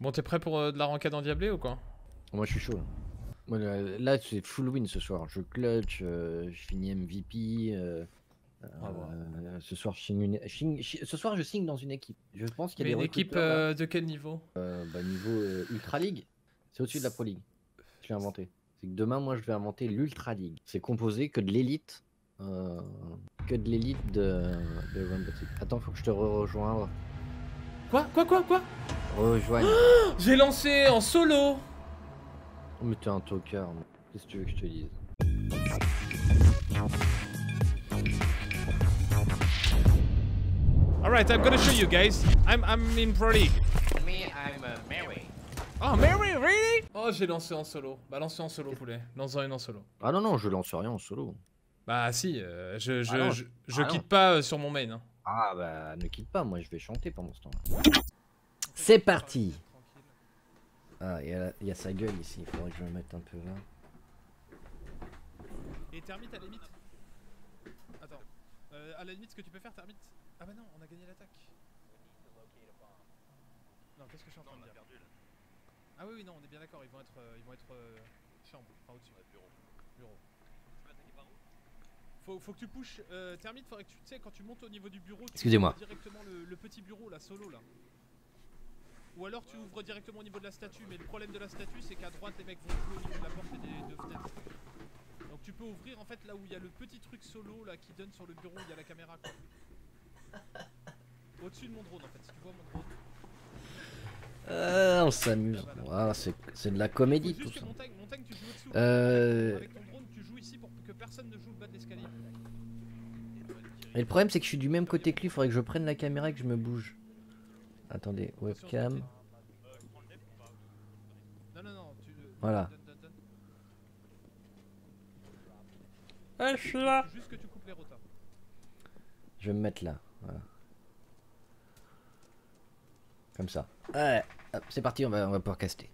Bon, t'es prêt pour euh, de la rancade endiablée ou quoi? Moi je suis chaud là. C'est full win ce soir. Je clutch, euh, je finis MVP. euh, Bravo. euh, ce soir je signe, une- ce soir je signe dans une équipe. Je pense qu'il y Mais a des une équipe de quel niveau? Bah, niveau Ultra League, c'est au-dessus de la Pro League. Je l'ai inventé. C'est que demain, moi, je vais inventer l'Ultra League. C'est composé que de l'élite. que de l'élite de, de Robotic. Attends, faut que je te re-rejoigne. Quoi? Quoi? Quoi? Quoi? Rejoigne. J'ai lancé en solo Oh, mais t'es un talker. moi. Qu'est-ce que tu veux que je te dise? Alright, I'm gonna show you guys. I'm, I'm in Pro League. Me, I'm uh, Mary. Oh, Mary, really? Oh, j'ai lancé en solo. Bah, lancé en solo, poulet. Lance-en une en solo. Ah non, non, je lance rien en solo. Bah, si, euh, je, je, Ah je, je ah non. quitte pas euh, sur mon main. Hein. Ah bah, ne quitte pas, moi je vais chanter pendant ce temps-là. C'est parti Ah, il y, a- il y a sa gueule ici, il faudrait que je me mette un peu là. Et Termite à la limite. Attends. Euh, à la limite, ce que tu peux faire, Termite. Ah bah non, on a gagné l'attaque. Non, qu'est-ce que je suis en train de dire Ah oui, oui, non, on est bien d'accord, ils vont être, euh, ils vont être euh, chambre, enfin au-dessus. bureau. Bureau. Faut, faut que tu pushes. Euh, Termite, faudrait que tu tu sais, quand tu montes au niveau du bureau, tu Excusez-moi. directement le, le petit bureau, là, solo, là. Ou alors tu ouvres directement au niveau de la statue, mais le problème de la statue, c'est qu'à droite, les mecs vont jouer au niveau de la porte et des deux fenêtres. Donc tu peux ouvrir en fait là où il y a le petit truc solo là qui donne sur le bureau où il y a la caméra quoi. Au-dessus de mon drone en fait, si tu vois mon drone. Euh, on s'amuse. Ah, c'est c'est de la comédie tout ça. Montagne, Montagne, tu joues au-dessus. Euh, Avec ton drone, tu joues ici pour que personne ne joue le bas de l'escalier. Et le problème, c'est que je suis du même côté que lui. Il faudrait que je prenne la caméra et que je me bouge. Attendez, webcam. Voilà. Ah, je suis là. Juste que tu coupes les rotas. Je vais me mettre là. Voilà. Comme ça. Ouais. C'est parti, on va, on va pouvoir caster.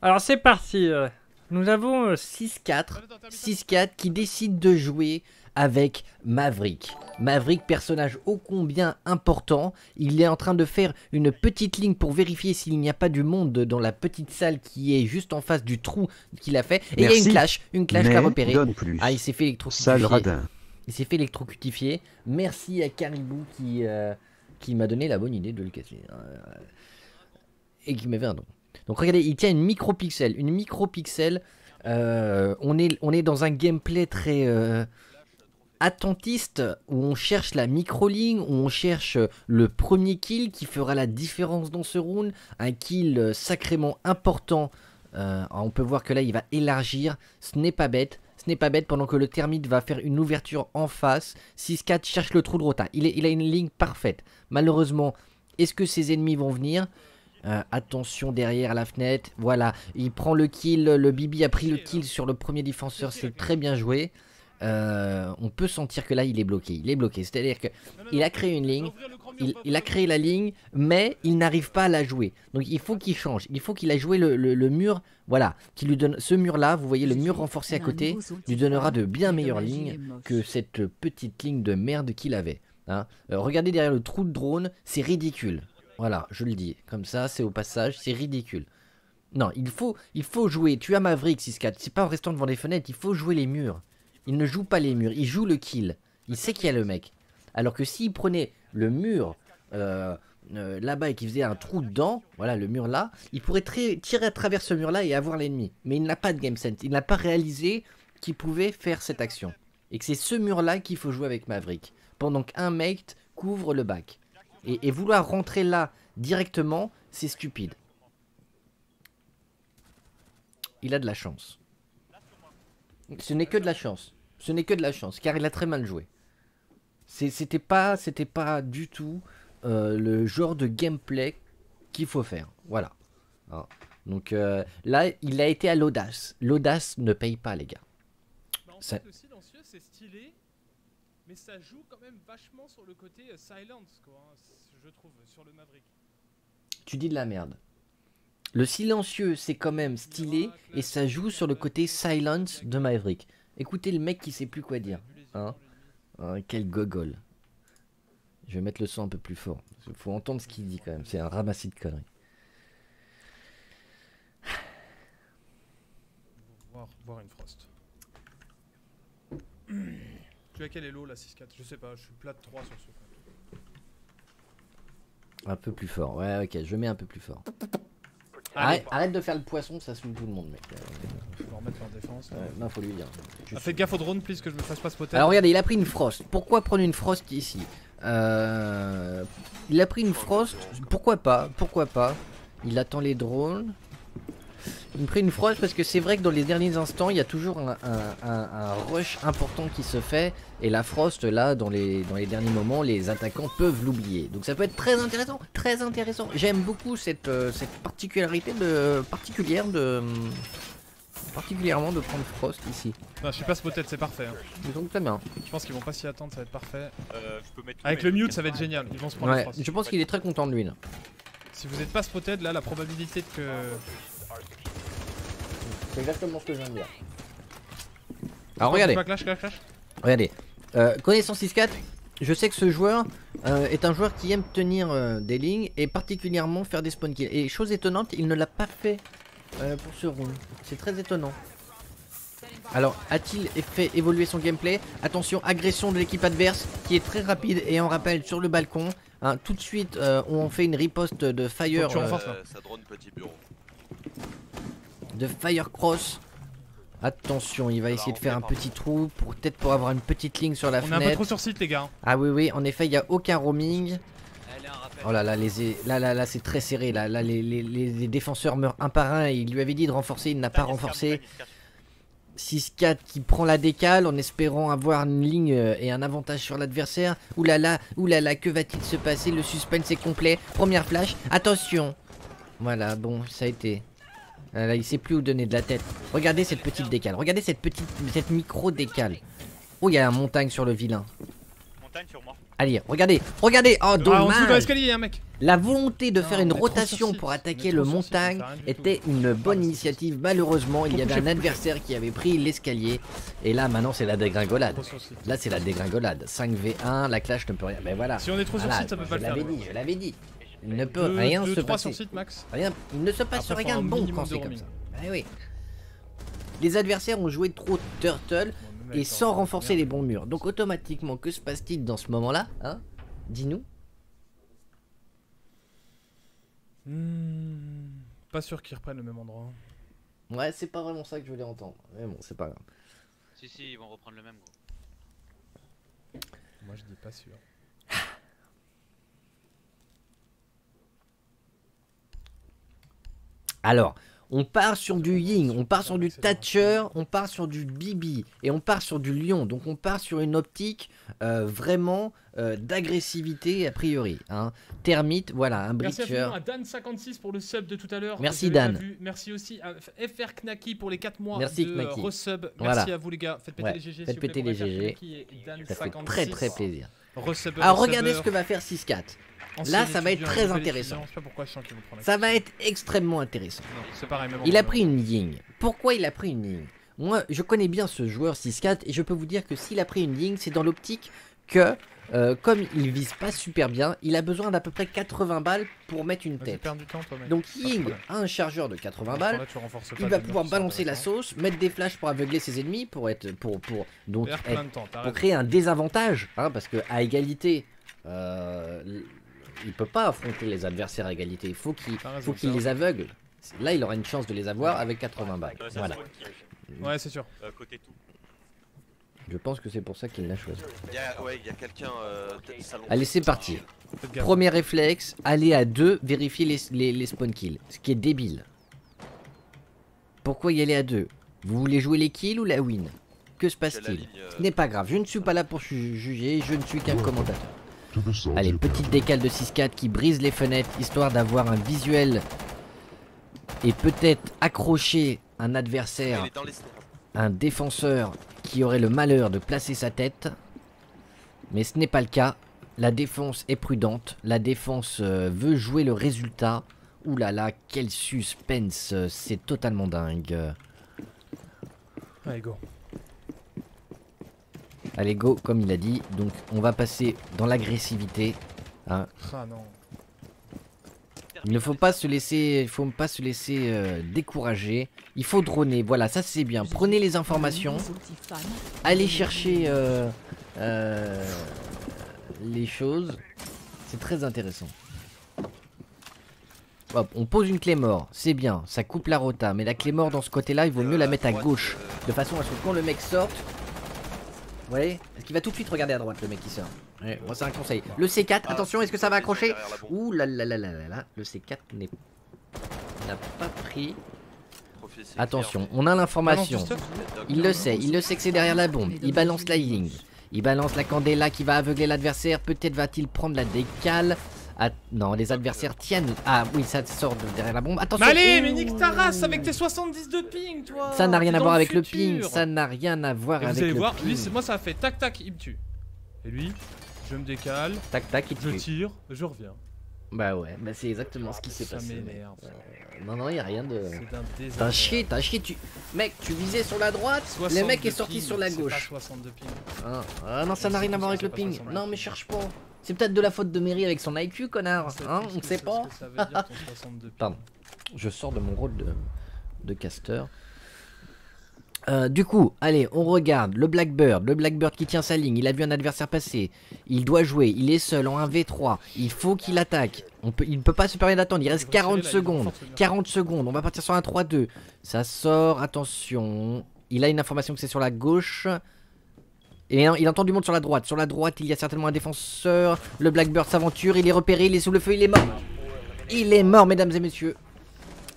Alors c'est parti. euh. Nous avons euh, 6-4. Attends, attends, termine, 6-4 qui décide de jouer avec Maverick. Maverick, personnage ô combien important. Il est en train de faire une petite ligne pour vérifier s'il n'y a pas du monde dans la petite salle qui est juste en face du trou qu'il a fait. Et il y a une clash, une clash qu'il a Mais repérée. donne plus. Ah, il s'est fait électrocutifier. Il s'est fait électrocutifier. Merci à Caribou qui, euh, qui m'a donné la bonne idée de le casser. Euh, et qui m'avait un don. Donc regardez, il tient une micropixel. Une micropixel. euh, on, est, on est dans un gameplay très euh, attentiste où on cherche la micro-ligne, où on cherche le premier kill qui fera la différence dans ce round. Un kill euh, sacrément important. Euh, on peut voir que là, il va élargir. Ce n'est pas bête. Ce n'est pas bête pendant que le termite va faire une ouverture en face. 6-4 cherche le trou de rota. Il, a une ligne parfaite. Malheureusement, est-ce que ses ennemis vont venir? Euh, Attention derrière la fenêtre. Voilà, il prend le kill. Le Bibi a pris le kill sur le premier défenseur. C'est très bien joué. Euh, on peut sentir que là, il est bloqué. Il est bloqué. C'est-à-dire que Non, non, il non, a créé une ligne. Il, a créé la ligne, mais il n'arrive pas à la jouer. Donc il faut qu'il change. Il faut qu'il a joué le, le- le mur. Voilà, qui lui donne ce mur-là. Vous voyez le mur renforcé à côté lui donnera de bien meilleures lignes que cette petite ligne de merde qu'il avait. hein. Euh, regardez derrière le trou de drone, c'est ridicule. Voilà, je le dis. Comme ça, c'est au passage, c'est ridicule. Non, il faut, il faut jouer. Tu as Maverick 6-4. C'est pas en restant devant les fenêtres, il faut jouer les murs. Il ne joue pas les murs, il joue le kill. Il sait qu'il y a le mec. Alors que s'il prenait le mur euh, euh, là-bas et qu'il faisait un trou dedans, voilà le mur là, il pourrait tirer à travers ce mur là et avoir l'ennemi. Mais il n'a pas de game sense. Il n'a pas réalisé qu'il pouvait faire cette action. Et que c'est ce mur là qu'il faut jouer avec Maverick. Pendant qu'un mate couvre le bac. Et vouloir rentrer là directement, c'est stupide. Il a de la chance. Ce n'est que de la chance. Ce n'est que de la chance, car il a très mal joué. C'était pas, c'était pas du tout euh, le genre de gameplay qu'il faut faire. Voilà. Hein. Donc euh, là, il a été à l'audace. L'audace ne paye pas, les gars. Bah, en Ça- fait, le silencieux, c'est stylé, mais ça joue quand même vachement sur le côté euh, silence, quoi, hein, je trouve, sur le Maverick. Tu dis de la merde. Le silencieux, c'est quand même stylé et ça joue sur le côté silence de Maverick. Écoutez le mec qui sait plus quoi dire. Hein, hein quel gogol. Je vais mettre le son un peu plus fort. Il faut entendre ce qu'il dit quand même. C'est un ramassis de conneries. Boire, boire une frost. tu as quel élo la 6-4 Je sais pas, je suis plat de 3 sur ce. Un peu plus fort, ouais ok, je mets un peu plus fort. Arrête, arrête de faire le poisson, ça saoule tout le monde, mec. Euh, je vais leur mettre leur défense. là. ouais, non, faut lui dire. Ah, faites gaffe au drone, please, que je me fasse pas spotter. Alors regardez, il a pris une frost. Pourquoi prendre une frost ici? Euh, Il a pris une frost. Pourquoi pas Pourquoi pas? Il attend les drones. Il a pris une frost parce que c'est vrai que dans les derniers instants, il y a toujours un, un- un- un rush important qui se fait. Et la frost, là, dans les, dans les derniers moments, les attaquants peuvent l'oublier. Donc ça peut être très intéressant. Très intéressant. J'aime beaucoup cette, euh, cette particularité de, particulière de... Particulièrement de prendre Frost ici. Non, je suis pas spotted, c'est parfait. hein. Donc très bien. Je pense qu'ils vont pas s'y attendre, ça va être parfait. Euh, je peux mettre tous Avec le mute, ça va être génial. Ils vont se prendre Ouais, frost. je pense qu'il est très content de lui là. Si vous êtes pas spotted, là, la probabilité que. C'est exactement ce que je viens de dire. Alors Pas regardez, clash, clash, clash. regardez. Euh, connaissant 6-4, je sais que ce joueur euh, est un joueur qui aime tenir euh, des lignes et particulièrement faire des spawn kills. Et chose étonnante, il ne l'a pas fait euh, pour ce round. C'est très étonnant. Alors, a-t-il fait évoluer son gameplay? Attention, agression de l'équipe adverse qui est très rapide et on rappelle sur le balcon. hein, tout de suite, euh, on fait une riposte de fire, Faut que tu euh, renforces. Euh, ça drone petit bureau. De fire cross. Attention, il va essayer de faire un petit trou pour peut-être pour avoir une petite ligne sur la On est un peu fenêtre. trop sur site, les gars. Ah oui oui, en effet, il y a aucun roaming. Oh là là, les là là là, c'est très serré là. Là les, les- les- les défenseurs meurent un par un. Il lui avait dit de renforcer, il n'a pas renforcé. 6-4 qui prend la décale en espérant avoir une ligne euh, et un avantage sur l'adversaire. Ouh là là, ouh là là, que va-t-il se passer? Le suspense est complet. Première flash, attention. Voilà, bon, ça a été. Ah Là, il sait plus où donner de la tête. Regardez cette petite décale. Regardez cette petite, cette micro décale. Oh, il y a une montagne sur le vilain. Montagne sur moi. Allez, regardez, regardez. Oh, Ah, dommage. un mec. La volonté de Non, faire une rotation sur pour attaquer le sur montagne était tout. une bonne Ah, initiative. Malheureusement, il y avait un adversaire qui avait pris l'escalier. Et là, maintenant, c'est la dégringolade. Sur. Là, c'est la dégringolade. 5v1, la clash ne peut rien. Mais voilà. Si on est trop sur Voilà, site, ça peut je pas le faire. l'avais dit, je l'avais dit. Il ne peut Deux- rien deux, se trois passer. sur site, max. Rien, il ne se passe Après, rien de bon quand c'est comme ça. Eh oui. Les adversaires ont joué trop turtle Bon, et sans renforcer les bons murs. Donc automatiquement, que se passe-t-il dans ce moment-là hein? Dis-nous. Hmm, Pas sûr qu'ils reprennent le même endroit. Ouais, c'est pas vraiment ça que je voulais entendre. Mais bon, c'est pas grave. Si, si, ils vont reprendre le même gros. Moi, je dis pas sûr. Alors, on part sur du Ying, on part sur du Thatcher, on part sur du Bibi et on part sur du Lion. Donc on part sur une optique euh, vraiment euh, d'agressivité a priori. Hein. Termite, voilà, un Merci breacher. infiniment à Dan56 pour le sub de tout à l'heure. Merci, Dan. Merci aussi à FR Knaki pour les 4 mois Merci, de Knaki. resub. Merci Voilà. à vous les gars. Faites péter Ouais, les GG. faites péter les GG. Knaki et Dan56. Ça fait très très plaisir. Alors regardez ce que va faire 6-4. Ancien Là, ça va être très intéressant. Ça va être extrêmement intéressant. Non, pareil, Il a pris une Ying. Pourquoi il a pris une Ying Moi, je connais bien ce joueur 6-4 et je peux vous dire que s'il a pris une Ying, c'est dans l'optique que, euh, comme il vise pas super bien, il a besoin d'à peu près 80 balles pour mettre une tête. perds du temps, toi, mec. Donc Ying a un chargeur de 80 Bon, balles. là, Il va pouvoir balancer la sauce, mettre des flashs pour aveugler ses ennemis, pour être, pour, pour donc être- temps, pour créer un désavantage, hein, parce que à égalité, euh, il peut pas affronter les adversaires à égalité. Il faut qu'il faut les aveugle. Là, il aura une chance de les avoir avec 80 balles. Ça, Voilà. Ouais, c'est sûr. euh, côté tout. Je pense que c'est pour ça qu'il l'a choisi. Il y a, ouais, il y a quelqu'un. Euh. Allez, c'est parti. Premier réflexe, aller à 2, vérifier les, les, les spawn kills. Ce qui est débile. Pourquoi y aller à 2 Vous voulez jouer les kills ou la win? Que se passe-t-il? euh, Ce n'est pas grave, je ne suis pas là pour ju- juger, je ne suis qu'un commentateur. Allez, petite décale de 6-4 qui brise les fenêtres, histoire d'avoir un visuel et peut-être accrocher un adversaire, un défenseur qui aurait le malheur de placer sa tête. Mais ce n'est pas le cas. La défense est prudente, la défense euh, veut jouer le résultat. Ouh là là, quel suspense, euh, c'est totalement dingue. Allez, go. Allez, go, comme il a dit. Donc, on va passer dans l'agressivité. hein. Ah non. Il ne faut pas se laisser, euh, décourager. Il faut droner. Voilà, ça c'est bien. Prenez les informations. Allez chercher euh, euh, les choses. C'est très intéressant. Hop, on pose une clé mort, c'est bien, ça coupe la rota, mais la clé mort dans ce côté-là, il vaut mieux la mettre à gauche, de façon à ce que quand le mec sorte, vous voyez, parce qu'il va tout de suite regarder à droite le mec qui sort. Ouais, moi c'est un conseil. Le C4, attention, est-ce que ça va accrocher. Ouh là là là là là là, le C4 n'est n'a pas pris. Attention, on a l'information. Il le sait, il le sait que c'est derrière la bombe. Il balance la healing. Il balance la candela qui va aveugler l'adversaire. Peut-être va-t-il prendre la décale. Ah, non, les adversaires tiennent. Ah oui, ça sort de derrière la bombe. Attention. Mais allez, mais nique ta race avec tes 70 de ping, toi Ça n'a rien à voir avec le ping. Ça n'a rien à voir Et vous avec allez le voir, ping. lui, moi ça a fait tac tac, il me tue. Et lui, je me décale, Tac tac, il je tue. tire, je reviens. Bah ouais, bah c'est exactement ce qui s'est passé. Non, non, y a rien de. T'as chié, t'as chié. Tu... Mec, tu visais sur la droite. Le 60 mec est sorti ping, sur la pas gauche. 60 de ping. Ah, ah non, ça n'a rien à voir avec le ping. 60. Non, mais cherche pas. C'est peut-être de la faute de Mary avec son IQ, connard. Hein, on sait pas. ce que ça veut dire, ton 60 de ping. Pardon. Je sors de mon rôle de, de caster. Euh, du coup, allez, on regarde le Blackbird. Le Blackbird qui tient sa ligne. Il a vu un adversaire passer. Il doit jouer. Il est seul en 1v3. Il faut qu'il attaque. On peut, il ne peut pas se permettre d'attendre. Il reste Il va tirer, 40 là, il secondes. renforce le mur. 40 secondes. On va partir sur un 3-2. Ça sort. Attention. Il a une information que c'est sur la gauche. Et il entend du monde sur la droite. Sur la droite, il y a certainement un défenseur. Le Blackbird s'aventure. Il est repéré. Il est sous le feu. Il est mort. Il est mort, mesdames et messieurs.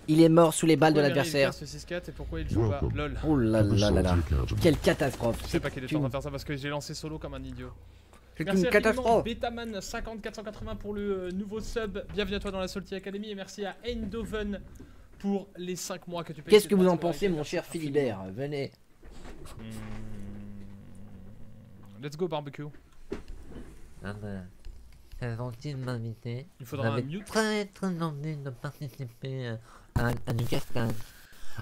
Il est mort sous les balles de l'adversaire. Mary, il casse le 6-4 et pourquoi il joue pas LOL? Oh là là là là. Quelle catastrophe. Je sais pas qu'il est en train de faire ça parce que j'ai lancé solo comme un idiot. C'est Merci une catastrophe. Betaman 50480 pour le euh, nouveau sub. Bienvenue à toi dans la Salty Academy et merci à Eindhoven pour les 5 mois que tu payes. Qu'est-ce que vous en pensez, mon cher Philibert? Venez. Hmm. Let's go barbecue. Ah ben, c'est gentil de m'inviter. Il faudra un mute. très très envie de participer euh, à, à castage.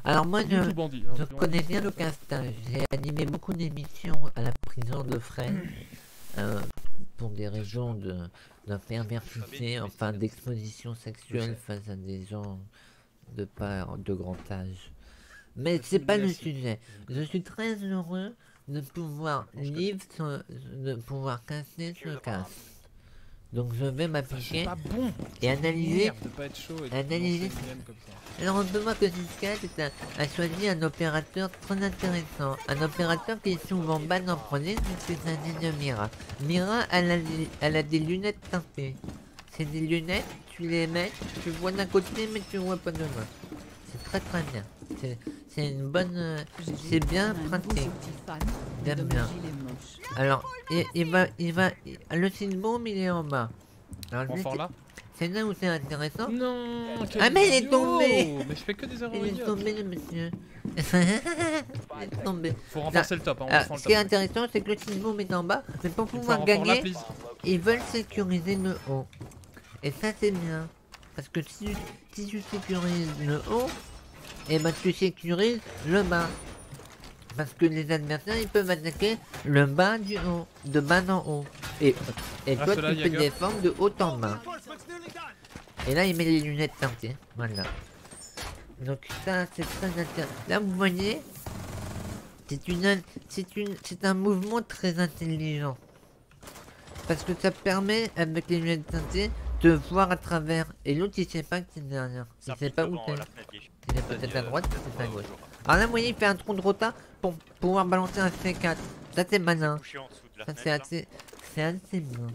Alors moi je, bandit. hein, je connais bien le castage. J'ai animé beaucoup d'émissions à la prison de Fresnes euh, pour des raisons de, de perversité, enfin d'exposition sexuelle face à des gens de pas de grand âge. Mais c'est pas le sujet. Je suis très heureux de pouvoir vivre, ce- de pouvoir casser ce casque. Donc je vais Ça, m'appliquer bon. et analyser Merde de pas être chaud et de Analyser. comme ça. alors on peut voir que Ciscat a, a choisi un opérateur très intéressant. Un opérateur qui est souvent ban en premier, c'est un dit de Mira. Mira, elle a, des- elle a des lunettes teintées. C'est des lunettes, tu les mets, tu vois d'un côté mais tu vois pas de l'autre. C'est très très bien. C'est- une bonne... C'est bien pratique. J'aime bien. Alors, il, il va... Il va il- le Silboom, il est en bas. Alors, là. c'est là où c'est intéressant. Non. Ah, mais il est tombé. Mais je fais que des erreurs Il est tombé le monsieur. il est tombé. Faut renforcer le top. Hein, on Ah, le ce qui est intéressant, c'est que le Silboom est en bas, mais pour pouvoir là, gagner, ils veulent sécuriser le haut. Et ça, c'est bien. Parce que si, si tu sécurises le haut, et ben tu sécurises le bas. Parce que les adversaires, ils peuvent attaquer le bas du haut, de bas en haut. Et, et Ah, toi, tu peux défendre de haut en bas. Et là, il met les lunettes teintées. Voilà. Donc ça, c'est très intéressant. Là, vous voyez, c'est une, c'est une, c'est un mouvement très intelligent. Parce que ça permet, avec les lunettes teintées, de voir à travers. Et l'autre, il sait pas que c'est derrière. Il sait pas où c'est. Il est peut-être à droite, peut-être à gauche. Alors là, vous voyez, il fait un tronc de rota pour pouvoir balancer un C4. Ça, c'est malin. Ça, c'est assez, c'est assez bien.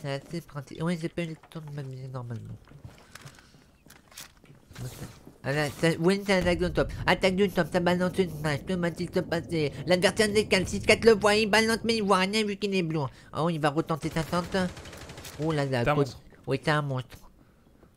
C'est assez pratique. Oui, j'ai pas eu le temps de m'amuser normalement. Win, c'est attaque du top. Attaque du top, ça balance une smash. Que va-t-il se passer L'adversaire décale. 6-4 le voit, il balance, mais il voit rien vu qu'il est blanc. Oh, il va retenter sa tente. Oh là là, un monstre. Oui, c'est un monstre.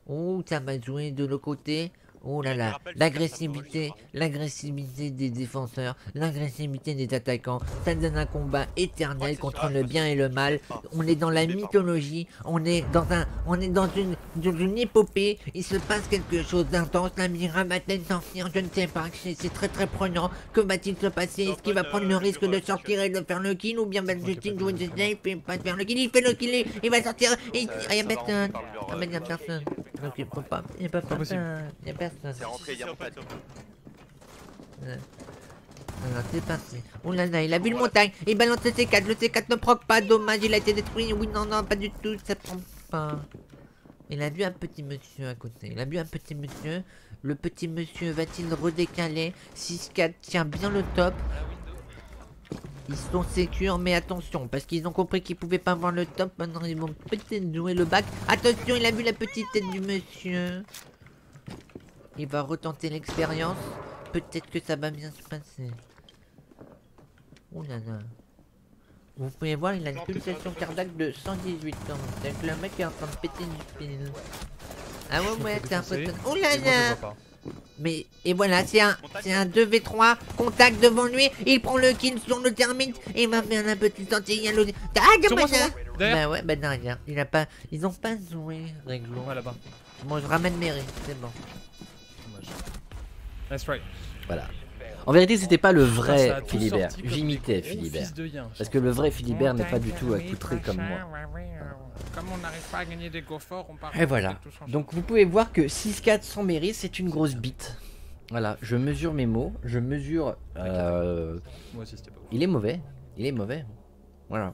Oh, ça va jouer de l'autre côté. Oh là là, l'agressivité, l'agressivité des défenseurs, l'agressivité des attaquants, ça donne un combat éternel contre le bien et le mal. On est dans la mythologie, on est dans un, on est dans une, dans une épopée. Il se passe quelque chose d'intense. La Mira va-t-elle sortir Je ne sais pas. C'est très très prenant. Que va-t-il se passer? Est-ce qu'il va prendre le risque de sortir et de faire le kill? Ou bien va-t-il jouer une il fait pas faire le kill Il fait le kill, il- va sortir. Il y a personne. Il y a personne. Peut pas, possible. faire. Il y a personne. C'est rentré, il y a mon pote. Alors c'est parti. Oh là là, il a vu le montagne. Il balance le C4. Le C4 ne proc pas. Dommage, il a été détruit. Oui, non, non, pas du tout. Ça prend pas. Il a vu un petit monsieur à côté. Il a vu un petit monsieur. Le petit monsieur va-t-il redécaler? 6-4 tient bien le top. Ils sont sécures, mais attention, parce qu'ils ont compris qu'ils pouvaient pas voir le top. Maintenant, ils vont peut-être jouer le bac. Attention, il a vu la petite tête du monsieur. Il va retenter l'expérience. Peut-être que ça va bien se passer. Ouh là là. Vous pouvez voir, il a une pulsation cardiaque de 118 ans. Donc le mec est en train de péter du fil. Ah ouais, ouais, c'est impressionnant. Ouh là là. Mais et voilà, c'est un, c'est un 2v3, contact devant lui, il prend le kill sur le termite, et il va faire un petit sentier, il y a l'autre. Ah, bah, bah ouais, bah derrière, il a pas, ils ont pas joué, réglo. Ouais, là-bas. Bon, je ramène Mary, c'est bon. Dommage. Nice try. Voilà. En vérité, c'était pas le vrai Philibert. J'imitais Philibert. Parce que le vrai Philibert n'est pas du tout accoutré comme moi. Comme on n'arrive pas à gagner des forts, on part. Et voilà. Donc vous pouvez voir que 6-4 sans mairie, c'est une grosse bite. Voilà, je mesure mes mots, je mesure... euh, Moi aussi, c'était pas ouf. il est mauvais, il est mauvais. Voilà.